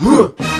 Huh.